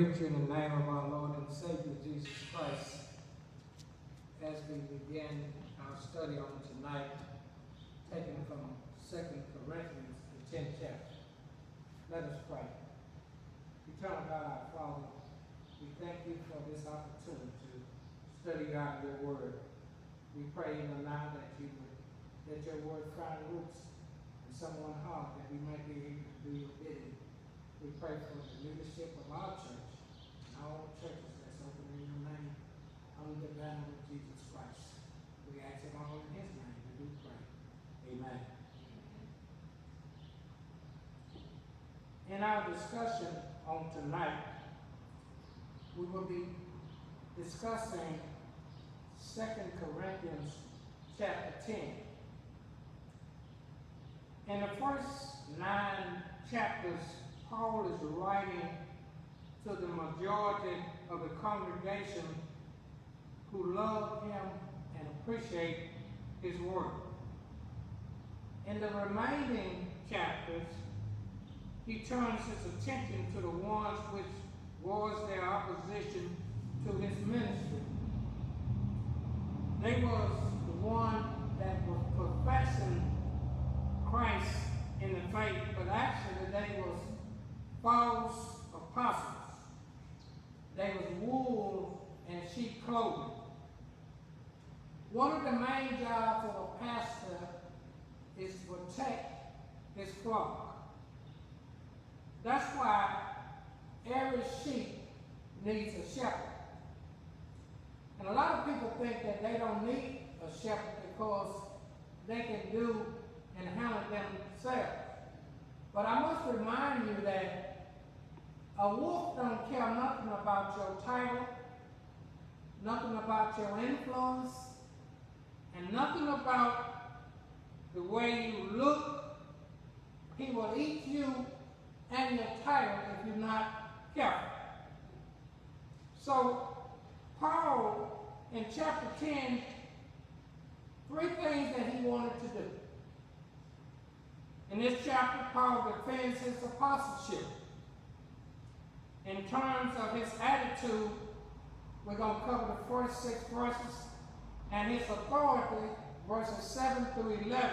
greet you in the name of our Lord and Savior Jesus Christ as we begin our study on tonight, taken from Second Corinthians, the tenth chapter. Let us pray. Eternal God, our Father, we thank you for this opportunity to study out your word. We pray even now that you would let your word find roots in someone's heart that we might be able to do your bidding. We pray for the leadership of our church all churches that's open in your name under the banner of Jesus Christ. We ask it all in his name. and We pray. Amen. In our discussion on tonight, we will be discussing Second Corinthians chapter 10. In the first nine chapters, Paul is writing to the majority of the congregation who love him and appreciate his work. In the remaining chapters, he turns his attention to the ones which was their opposition to his ministry. They was the one that was professing Christ in the faith, but actually they was false apostles. They was wolves and sheep clothing. One of the main jobs of a pastor is to protect his flock. That's why every sheep needs a shepherd. And a lot of people think that they don't need a shepherd because they can do and handle themselves. But I must remind you that a wolf don't care nothing about your title, nothing about your influence, and nothing about the way you look. He will eat you and your title if you're not careful. So, Paul, in chapter 10, three things that he wanted to do. In this chapter, Paul defends his apostleship. In terms of his attitude, we're going to cover the first six verses, and his authority, verses 7 through 11,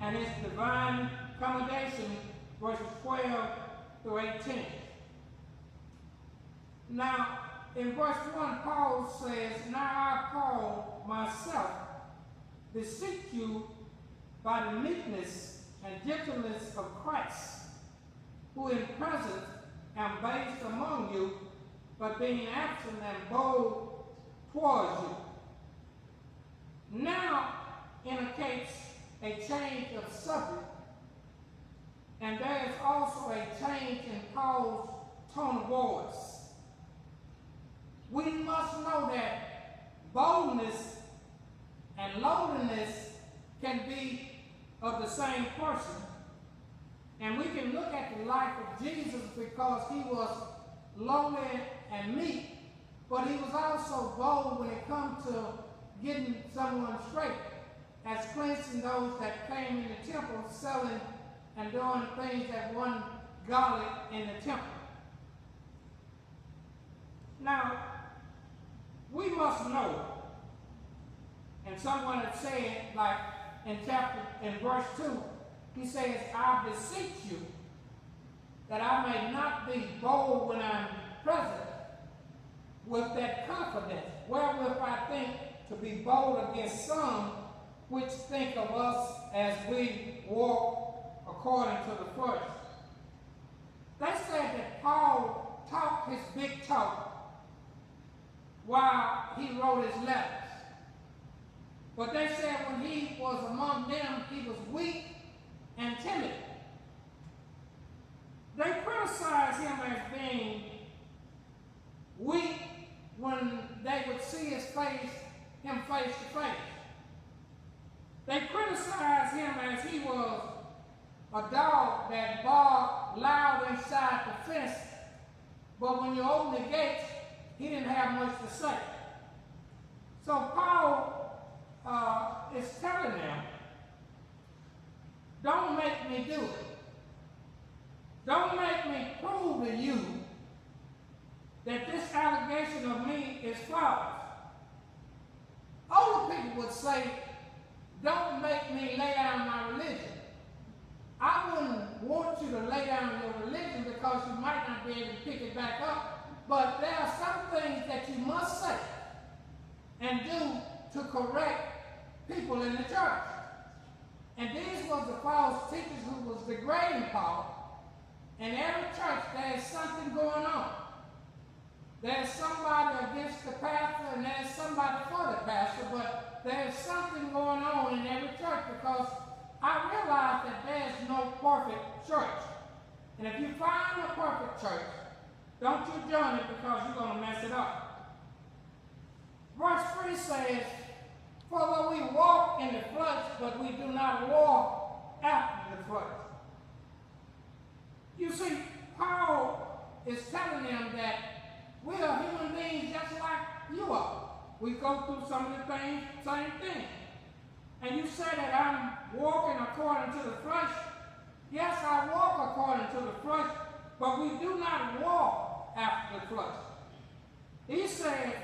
and his divine commendation, verses 12 through 18. Now, in verse 1, Paul says, Now I, Paul myself, beseech you by the meekness and gentleness of Christ, who in present am based among you, but being absent am bold towards you. Now indicates a change of subject, and there is also a change in Paul's tone of voice. We must know that boldness and lowliness can be of the same person. And we can look at the life of Jesus because he was lowly and meek, but he was also bold when it comes to getting someone straight, as cleansing those that came in the temple selling and doing things that weren't godly in the temple. Now, we must know, and someone had said, like in chapter, in verse 2, he says, I beseech you that I may not be bold when I'm present, with that confidence, wherewith I think to be bold against some which think of us as we walk according to the flesh. They said that Paul talked his big talk while he wrote his letters. But they said when he was among them, he was weak and timid. They criticized him as being weak when they would see his face, him face to face. They criticized him as he was a dog that barked loud inside the fence, but when you open the gates, he didn't have much to say. So Paul uh, is telling them, don't make me do it. Don't make me prove to you that this allegation of me is false. Older people would say, don't make me lay down my religion. I wouldn't want you to lay down your religion because you might not be able to pick it back up. But there are some things that you must say and do to correct people in the church. And these was the false teachers who was degrading Paul. In every church, there's something going on. There's somebody against the pastor and there's somebody for the pastor, but there's something going on in every church because I realize that there's no perfect church. And if you find a perfect church, don't you join it because you're going to mess it up. Verse 3 says, For though we walk in the flesh, but we do not walk after the flesh. You see, Paul is telling them that we are human beings just like you are. We go through some of the things, same thing. And you say that I'm walking according to the flesh. Yes, I walk according to the flesh, but we do not walk after the flesh. He said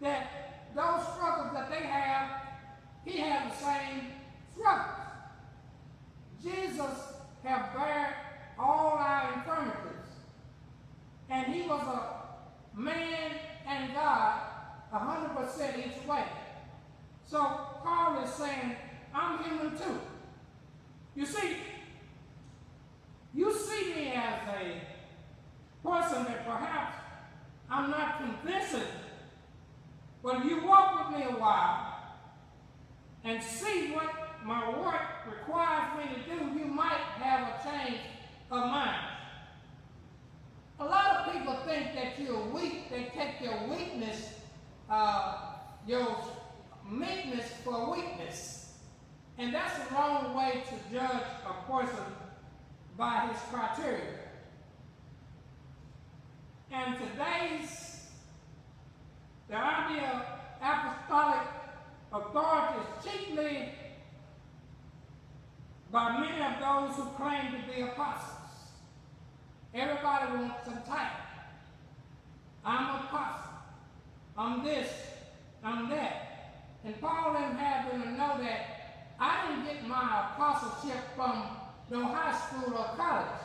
that those struggles that they have, he had the same struggles. Jesus have bared all our infirmities. And he was a man and God 100% each way. So Paul is saying, I'm human too. You see, you see me as a person that perhaps I'm not convincing, but if you walk with me a while and see what my work requires me to do, you might have a change of mind. A lot of people think that you're weak. They take your weakness, uh, your meekness for weakness. And that's the wrong way to judge a person by his criteria. And today's, the idea of apostolic authority is chiefly by many of those who claim to be apostles. Everybody wants some title. I'm apostle. I'm this. I'm that. And Paul didn't have them to know that I didn't get my apostleship from no high school or college.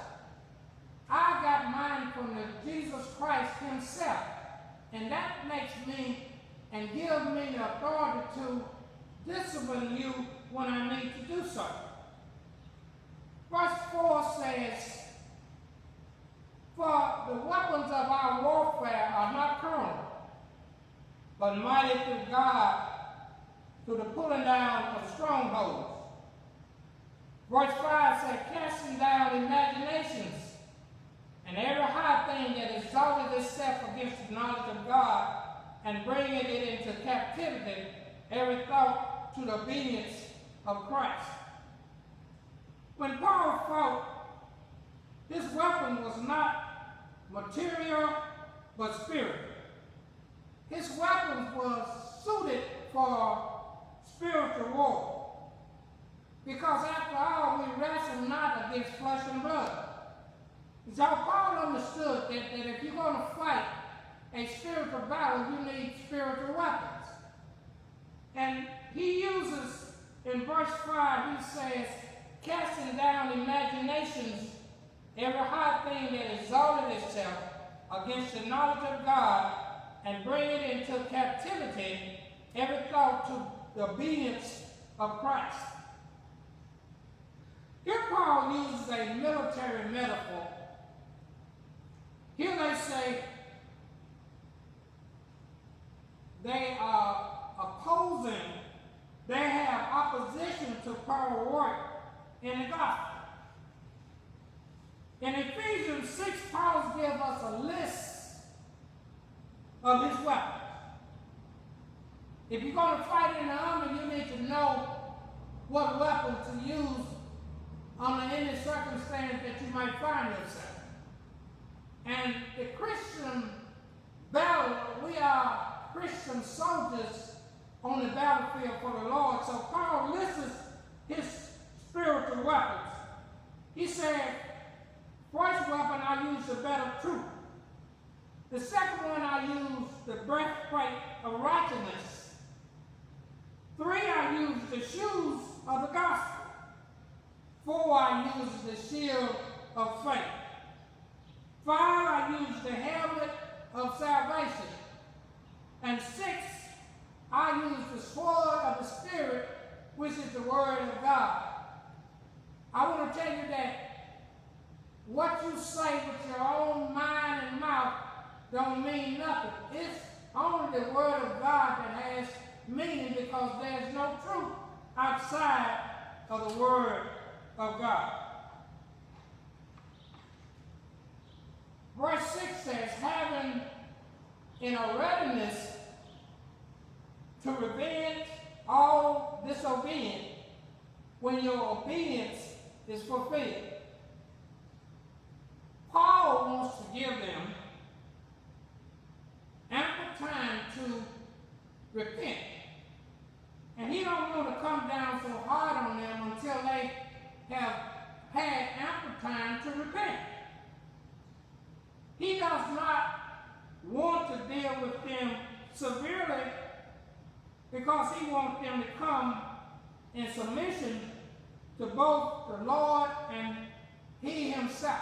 I got mine from the Jesus Christ himself. And that makes me and gives me the authority to discipline you when I need to do so. Verse 4 says, For the weapons of our warfare are not carnal, but mighty through God to the pulling down of strongholds. Verse 5 says, Casting down imaginations and every high thing that exalted itself against the knowledge of God, and bringing it into captivity, every thought to the obedience of Christ. When Paul fought, his weapon was not material, but spiritual. His weapon was suited for spiritual war. Because after all, we wrestle not against flesh and blood. So Paul understood that, that if you're going to fight a spiritual battle, you need spiritual weapons. And he uses, in verse 5, he says, casting down imaginations, every high thing that exalted itself against the knowledge of God, and bring it into captivity every thought to the obedience of Christ. Here Paul uses a military metaphor. Here they say they are opposing, they have opposition to Paul's work in the gospel. In Ephesians 6, Paul gives us a list of his weapons. If you're going to fight in the army, you need to know what weapon to use under any circumstance that you might find yourself. And the Christian battle, we are Christian soldiers on the battlefield for the Lord. So Paul lists his spiritual weapons. He said, first weapon I use the belt of truth. The second one I use the breastplate of righteousness. Three, I use the shoes of the gospel. Four, I use the shield of faith. Five, I use the helmet of salvation. And six, I use the sword of the Spirit, which is the word of God. I want to tell you that what you say with your own mind and mouth don't mean nothing. It's only the word of God that has meaning because there's no truth outside of the Word of God. Verse 6 says, having in a readiness to revenge all disobedience when your obedience is fulfilled. Paul wants to give them ample time to repent. And he don't want to come down so hard on them until they have had ample time to repent. He does not want to deal with them severely because he wants them to come in submission to both the Lord and he himself.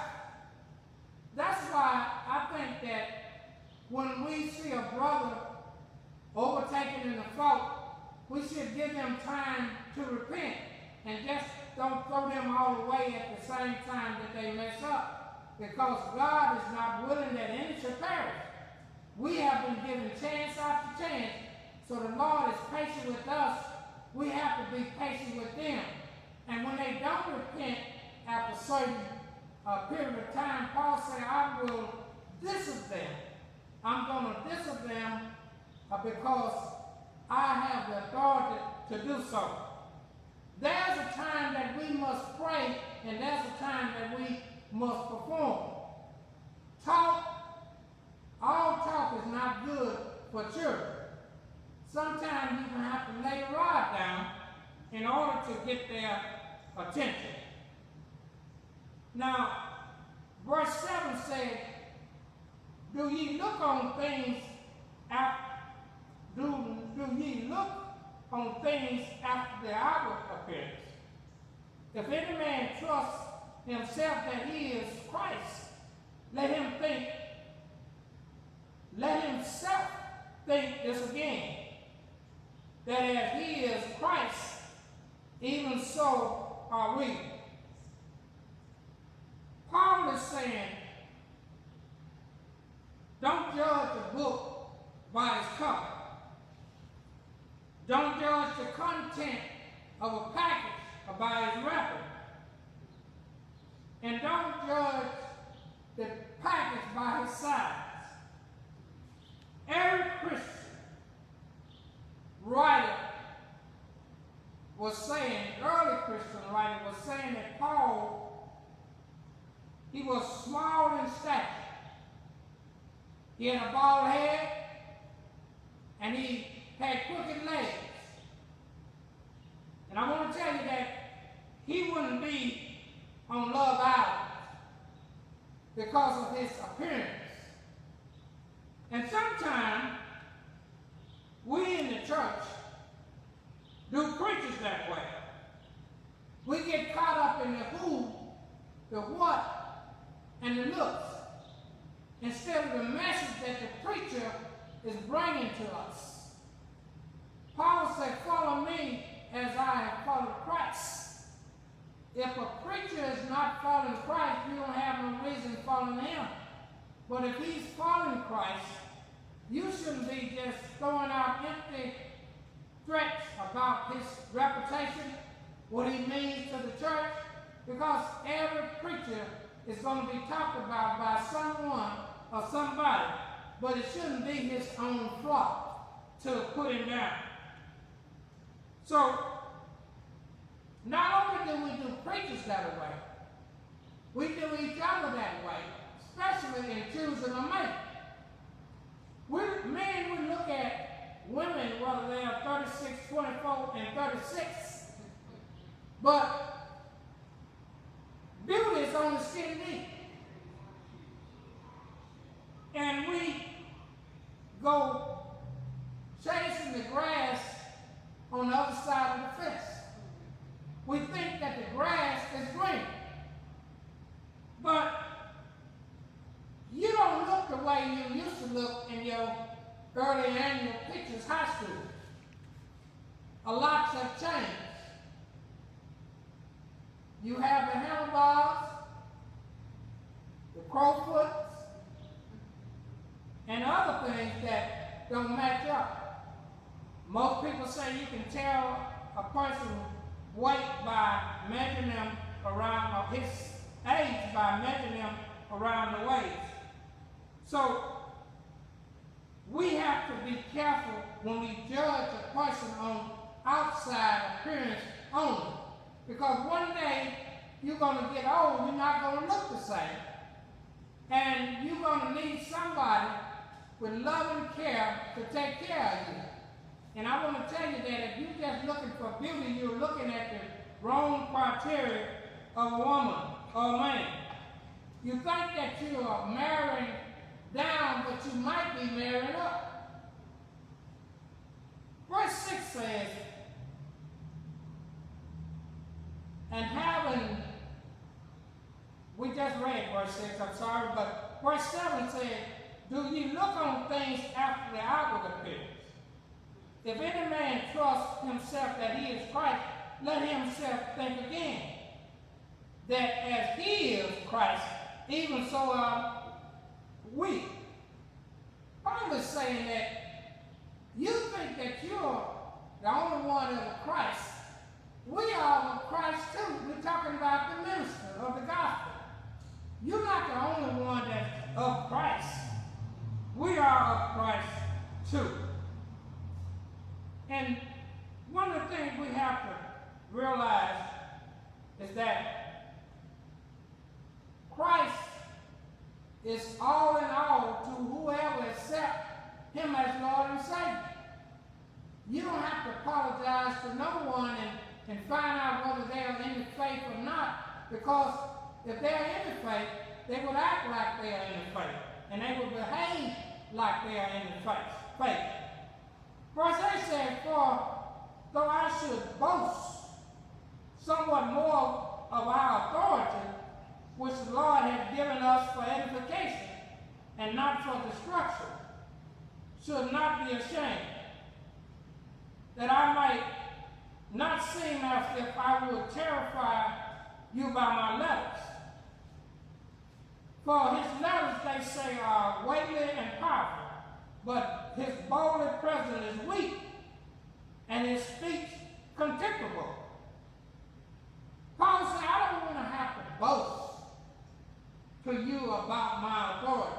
That's why I think that when we see a brother overtaken in a fault, we should give them time to repent and just don't throw them all away at the same time that they mess up. Because God is not willing that any should perish. We have been given chance after chance. So the Lord is patient with us. We have to be patient with them. And when they don't repent after a certain uh, period of time, Paul said, I will discipline them. I'm going to discipline them uh, because I have the authority to do so. There's a time that we must pray, and there's a time that we must perform. Talk, all talk is not good for children. Sometimes you can have to lay a rod down in order to get their attention. Now, verse 7 says, Do ye look on things after do, do ye look on things after the outward appearance? If any man trust himself that he is Christ, let him think, let himself think this again, that as he is Christ, even so are we. Paul is saying, don't judge a book by its cover. Don't judge the content of a package by its wrapper. And don't judge the package by his size. Every Christian writer was saying, early Christian writer was saying that Paul, he was small in stature. He had a bald head, and he had crooked legs. And I want to tell you that he wouldn't be on Love Island because of his appearance. And sometimes we in the church do preachers that way. We get caught up in the who, the what, and the looks, instead of the message that the preacher is bringing to us. Paul said, follow me as I have followed Christ. If a preacher is not following Christ, you don't have no reason following him. But if he's following Christ, you shouldn't be just throwing out empty threats about his reputation, what he means to the church, because every preacher is going to be talked about by someone or somebody, but it shouldn't be his own flock to put him down. So, not only do we do preachers that way, we do each other that way, especially in choosing a mate. We, men, we look at women, whether they are 36, 24, and 36, but beauty is on the skin deep. And we go chasing the grass on the other side of the fence. We think that the grass is green. But you don't look the way you used to look in your early annual pictures high school. A lot have changed. You have the handlebars, the crowfoots, and other things that don't match up. Most people say you can tell a person's weight by measuring them around, or his age by measuring them around the waist. So, we have to be careful when we judge a person on outside appearance only. Because one day you're going to get old, you're not going to look the same. And you're going to need somebody with love and care to take care of you. And I want to tell you that if you're just looking for beauty, you're looking at the wrong criteria of a woman or a man. You think that you are marrying down, but you might be marrying up. Verse 6 says, and having, we just read verse 6, I'm sorry, but verse 7 said, Do ye look on things after the outward appearance? If any man trust himself that he is Christ, let himself think again, that as he is Christ, even so are we. Paul is saying that you think that you're the only one of Christ, we are of Christ too. We're talking about the minister of the gospel. You're not the only one that's of Christ. We are of Christ too. And one of the things we have to realize is that Christ is all in all to whoever accepts him as Lord and Savior. You don't have to apologize to no one and and find out whether they're in the faith or not. Because if they're in the faith, they would act like they are in the faith. And they will behave like they are in the faith. faith. 8 says, For though I should boast somewhat more of our authority, which the Lord has given us for edification and not for destruction, should not be ashamed, that I might not seem as if I would terrify you by my letters. For his letters, they say, are weighty and powerful, but his boldly present is weak, and his speech contemptible. Paul said, I don't want to have to boast to you about my authority.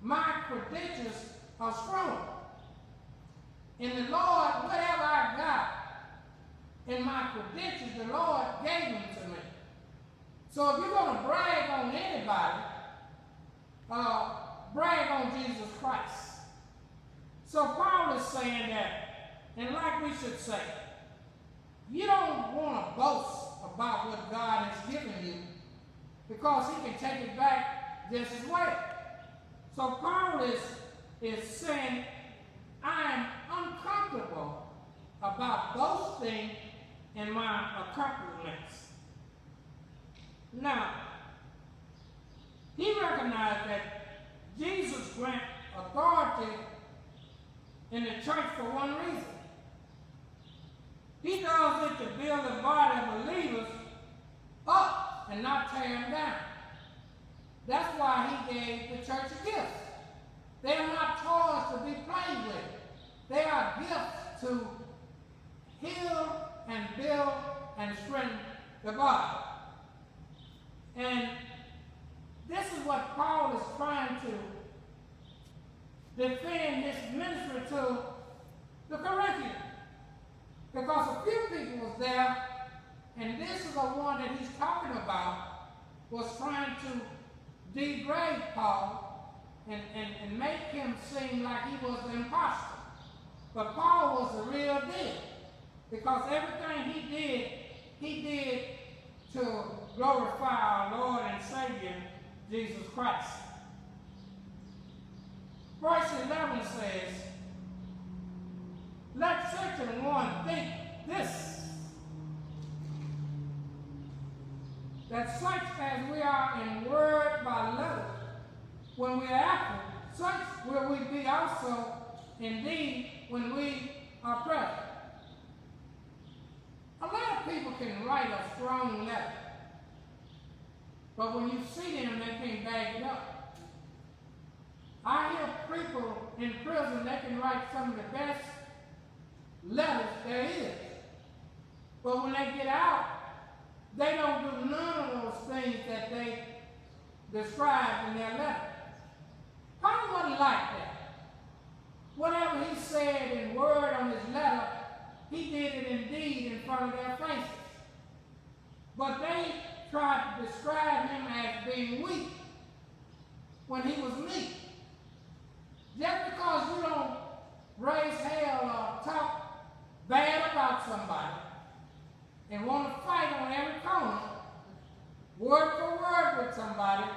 My credentials are strong. In the Lord, whatever I got in my credentials, the Lord gave them to me. So if you're going to brag on anybody, uh, brag on Jesus Christ. So Paul is saying that, and like we should say, you don't want to boast about what God has given you because he can take it back just as well. So Paul is, is saying, I am uncomfortable about boasting in my accomplishments. Now, he recognized that Jesus grant authority in the church for one reason. He does it to build the body of believers up and not tear them down. That's why he gave the church gifts. They are not toys to be played with. They are gifts to heal and build and strengthen the body. And this is what Paul is trying to defend this ministry to the Corinthians. Because a few people was there, and this is the one that he's talking about, was trying to degrade Paul and, and, and make him seem like he was an impostor. But Paul was the real deal. Because everything he did, he did to glorify our Lord and Savior, Jesus Christ. Verse 11 says, Let such a one think this, that such as we are in word by letter, when we are absent, such will we be also indeed when we are present. A lot of people can write a strong letter, but when you see them, they can't back it up. I hear people in prison, they can write some of the best letters there is. But when they get out, they don't do none of those things that they described in their letter. Paul wasn't like that. Whatever he said in word on his letter, he did it indeed in front of their faces. But they tried to describe him as being weak when he was meek. Just because you don't raise hell or talk bad about somebody and want to fight on every corner, word for word with somebody,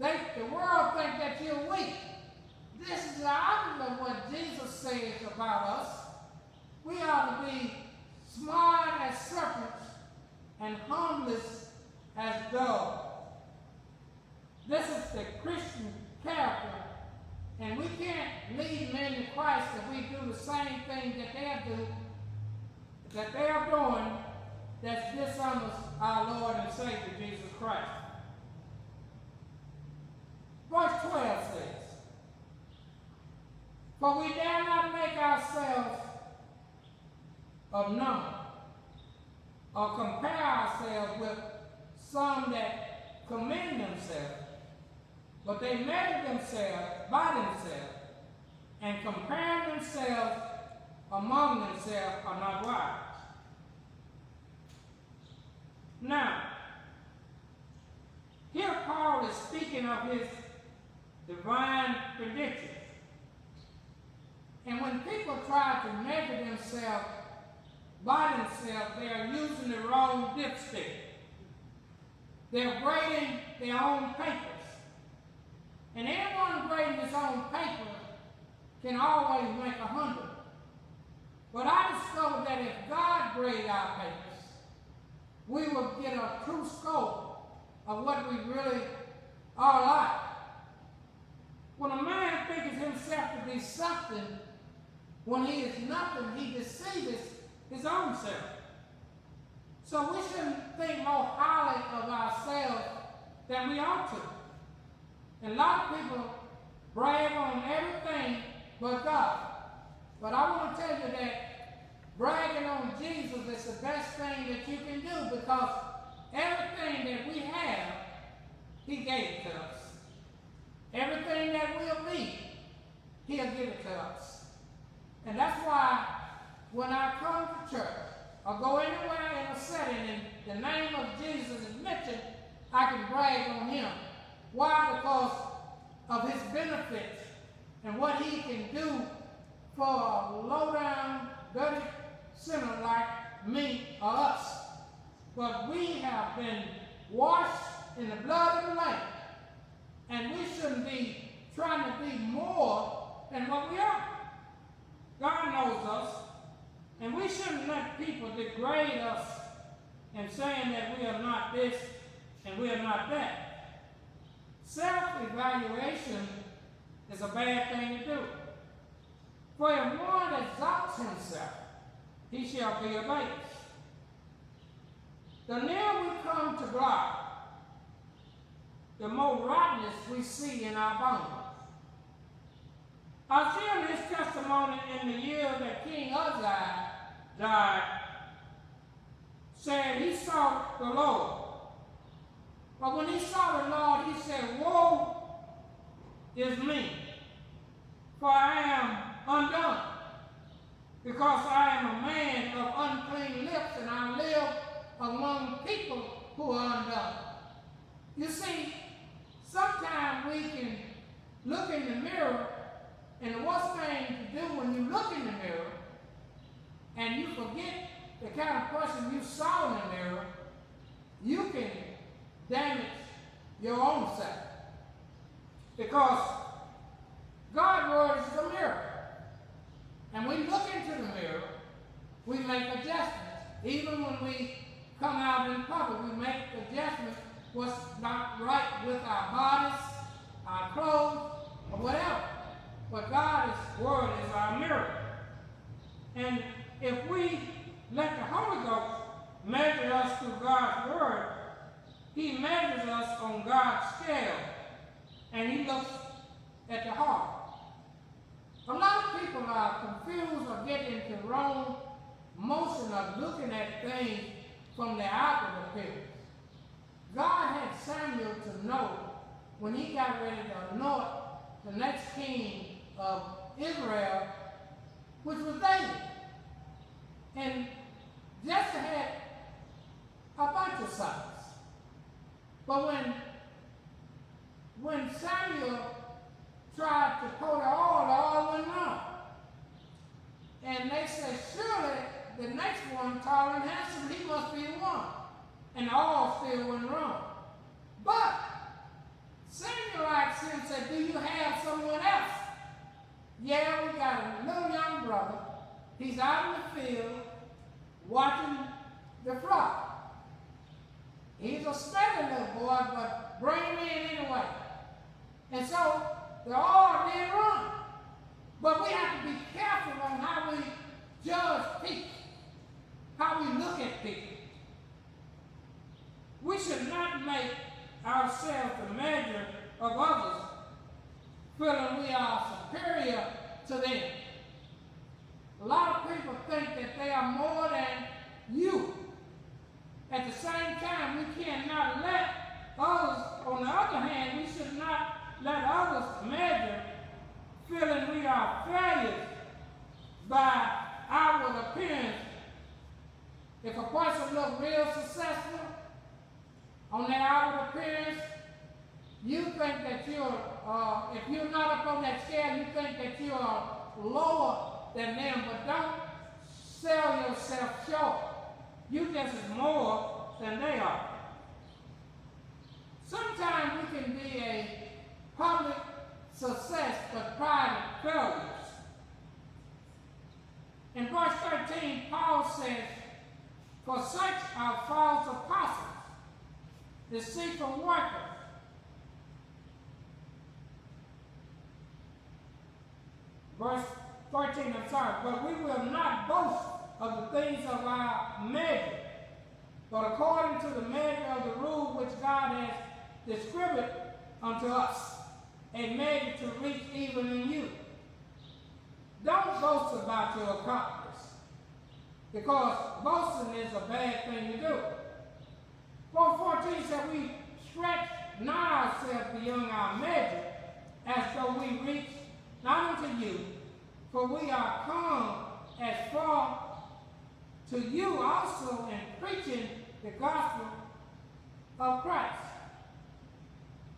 they, the world think that you're weak. This is the opposite of what Jesus says about us. We ought to be smart as serpents and harmless as doves. This is the Christian character, and we can't lead men to Christ if we do the same thing that they do, that they are doing, that dishonors our Lord and Savior Jesus Christ. Verse 12 says, For we dare not make ourselves of number, or compare ourselves with some that commend themselves, but they measure themselves by themselves, and compare themselves among themselves are not wise. Now, here Paul is speaking of his divine predictions. And when people try to measure themselves by themselves, they are using the wrong dipstick. They're grading their own papers. And anyone grading his own paper can always make a hundred. But I discovered that if God graded our papers, we would get a true scope of what we really are like. When a man thinks himself to be something, when he is nothing, he deceives his own self. So we shouldn't think more highly of ourselves than we ought to. And a lot of people brag on everything but God. But I want to tell you that bragging on Jesus is the best thing that you can do because everything that we have, he gave to us. Everything that we'll be, he'll give it to us. And that's why when I come to church or go anywhere in a setting and the name of Jesus is mentioned, I can brag on him. Why? Because of his benefits and what he can do for a low-down, dirty sinner like me or us. But we have been washed in the blood of the Lamb. And we shouldn't be trying to be more than what we are. God knows us. And we shouldn't let people degrade us in saying that we are not this and we are not that. Self-evaluation is a bad thing to do. For if one exalts himself, he shall be abased. The nearer we come to God, the more rottenness we see in our bones. I share this testimony in the year that King Uzziah died, said he saw the Lord. But when he saw the Lord, he said, Woe is me, for I am undone, because I am a man of unclean lips, and I live among people who are undone. You see, sometimes we can look in the mirror, and the worst thing to do when you look in the mirror and you forget the kind of person you saw in the mirror, you can damage your own self. Because God's word is a mirror. And we look into the mirror, we make adjustments. Even when we come out in public, we make adjustments what's not right with our bodies, our clothes, or whatever. But God's word is our mirror. And if we let the Holy Ghost measure us through God's word, he measures us on God's scale. And he looks at the heart. A lot of people are confused or get into wrong motion of looking at things from the outward appearance. God had Samuel to know when he got ready to anoint the next king of Israel, which was David. And Jesse had a bunch of sons. But when, when Samuel tried to pour the oil, the oil went wrong. And they said, surely the next one, tall and handsome, he must be the one. And the oil still went wrong. But Samuel asked him, said, do you have someone else? Yeah, we got a little young brother. He's out in the field watching the flock. He's a smelly little boy, but bring him in anyway. And so they're all did run. But we have to be careful on how we judge people, how we look at people. We should not make ourselves the measure of others, feeling we are superior to them. A lot of people think that they are more than you. At the same time, we cannot let others, on the other hand, we should not let others measure feeling we are failures by outward appearance. If a person looks real successful on their outward appearance, you think that you're, uh, if you're not up on that scale, you think that you are lower than them, but don't sell yourself short. You just as more than they are. Sometimes we can be a public success but private failures. In verse 13, Paul says, For such are false apostles, deceitful workers, verse 13, I'm sorry, but we will not boast of the things of our measure, but according to the measure of the rule which God has distributed unto us, a measure to reach even in you. Don't boast about your accomplishments, because boasting is a bad thing to do. Verse 14 said we stretch not ourselves beyond our measure, as though we reach not unto you, for we are come as far to you also in preaching the gospel of Christ.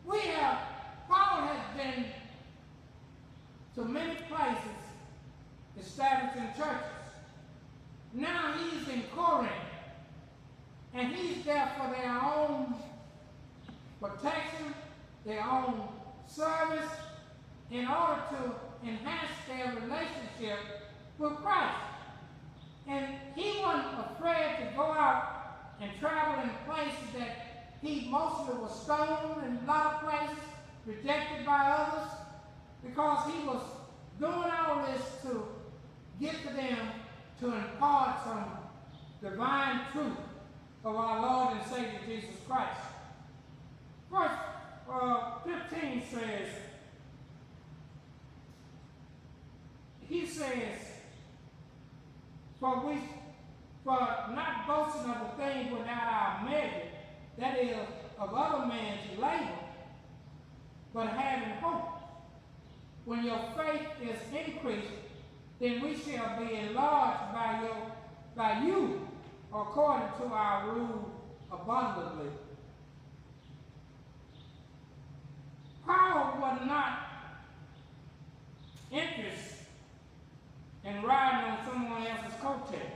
We have, Paul has been to many places establishing churches. Now he's in Corinth, and he's there for their own protection, their own service, in order to enhance their relationship with Christ. And he wasn't afraid to go out and travel in places that he mostly was stoned in a lot of places, rejected by others, because he was doing all this to get to them to impart some divine truth of our Lord and Savior Jesus Christ. Verse uh, 15 says, he says, for we for not boasting of the things without our measure, that is, of other men's labor, but having hope. When your faith is increased, then we shall be enlarged by your by you according to our rule abundantly. Paul was not interested in riding on someone else's coattail.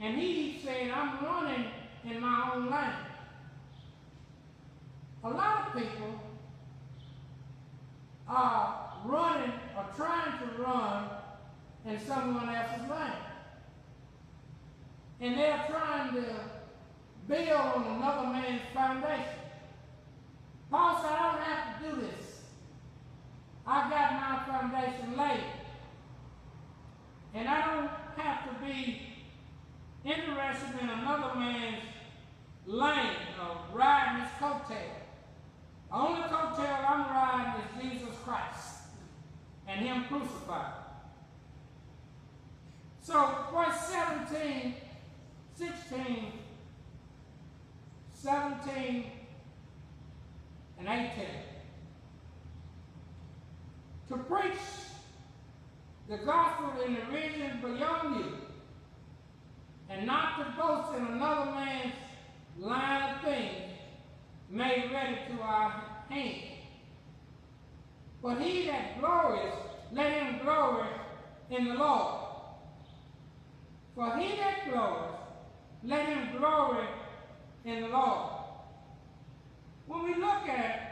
And he said, I'm running in my own lane. A lot of people are running or trying to run in someone else's lane. And they're trying to build on another man's foundation. Paul said, I don't have to do this. I got my foundation laid. And I don't have to be interested in another man's lane of riding his coattail. The only coattail I'm riding is Jesus Christ and him crucified. So verse 17, 16, 17, and 18. To preach the gospel in the region beyond you, and not to boast in another man's line of things made ready to our hand. But he that glories, let him glory in the Lord. For he that glories, let him glory in the Lord. When we look at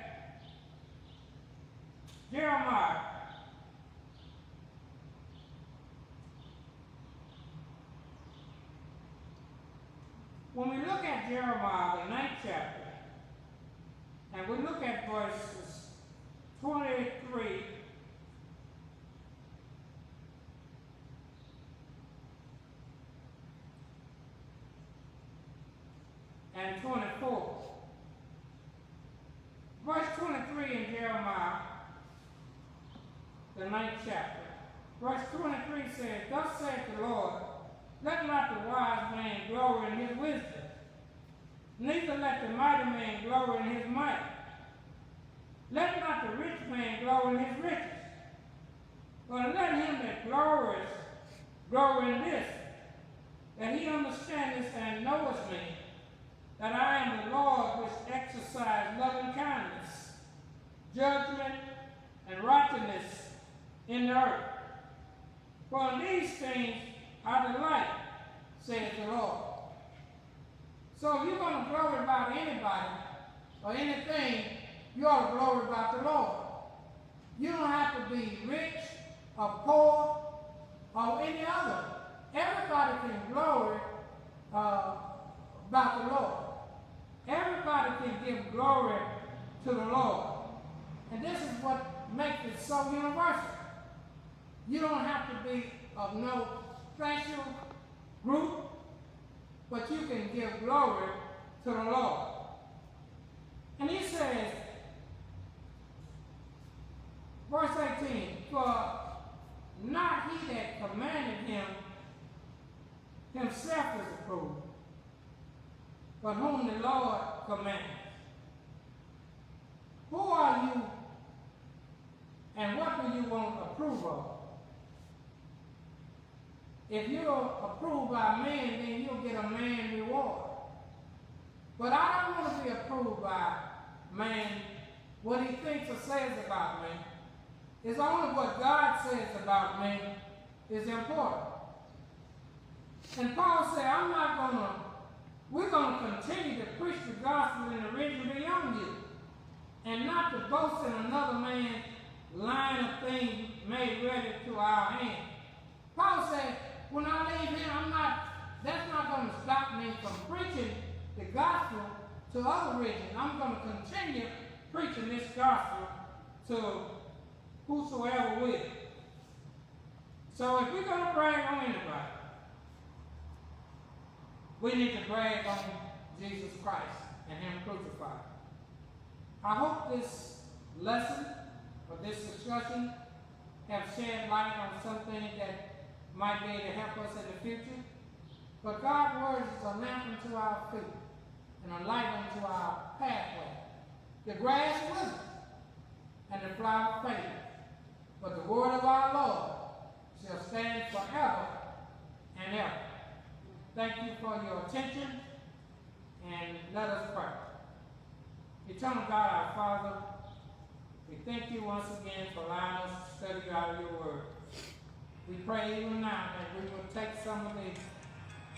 Jeremiah, when we look at Jeremiah, the ninth chapter, and we look at verses 23 and 24. Verse 23 in Jeremiah, the ninth chapter. Verse 23 says, Thus saith the Lord, let not the wise man glory in his wisdom, neither let the mighty man glory in his might. Let not the rich man glory in his riches, but let him that glories glory in this, that he understandeth and knoweth me, that I am the Lord which exercise loving kindness, judgment, and righteousness in the earth. For in these things I delight, saith the Lord. So if you're going to glory about anybody or anything, you ought to glory about the Lord. You don't have to be rich or poor or any other. Everybody can glory uh, about the Lord. Everybody can give glory to the Lord. And this is what makes it so universal. You don't have to be of no special group, but you can give glory to the Lord. And he says, verse 18, For not he that commanded him himself is approved, but whom the Lord commands. Who are you and what do you want approval of? If you're approved by man, then you'll get a man reward. But I don't want to be approved by man, what he thinks or says about me. It's only what God says about me is important. And Paul said, I'm not going to, we're going to continue to preach the gospel in the region beyond you and not to boast in another man's line of things made ready to our hand. Paul said, when I leave here, I'm not, that's not going to stop me from preaching the gospel to other regions. I'm going to continue preaching this gospel to whosoever will. So if we're gonna brag on anybody, we need to brag on Jesus Christ and Him crucified. I hope this lesson or this discussion have shed light on something that might be able to help us in the future. But God's word is a lamp unto our feet and a light unto our pathway. The grass withers and the flower fades, but the word of our Lord shall stand forever and ever. Thank you for your attention, and let us pray. Eternal God, our Father, we thank you once again for allowing us to study out of your word. We pray even now that we will take some of the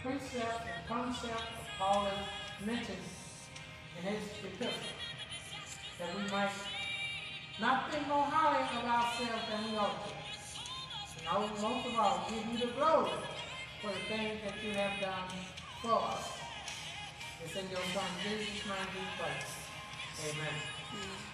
precepts and concepts Paul has mentioned in his epistle, that we might not think more highly of ourselves than we ought to. And most of all, give you the glory for the things that you have done for us. It's in your Son Jesus' name we pray. Amen.